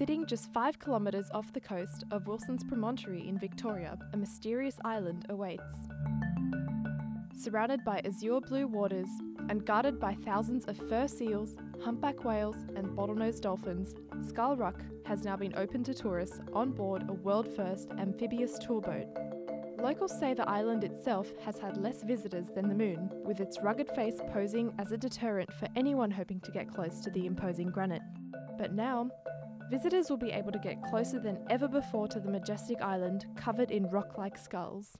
Sitting just five kilometres off the coast of Wilson's Promontory in Victoria, a mysterious island awaits. Surrounded by azure blue waters and guarded by thousands of fur seals, humpback whales, and bottlenose dolphins, Skull Rock has now been opened to tourists on board a world first amphibious tour boat. Locals say the island itself has had less visitors than the moon, with its rugged face posing as a deterrent for anyone hoping to get close to the imposing granite. But now, visitors will be able to get closer than ever before to the majestic island covered in rock like skulls.